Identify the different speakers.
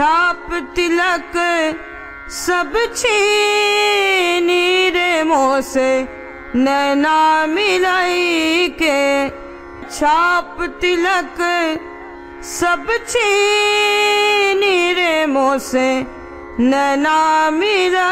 Speaker 1: छाप तिलक सब छीनी रे मोसे, नैना मिलाई के। छाप तिलक सब छीनी रे मोसे, नैना मिलाई